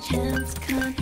chance, can't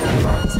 Chance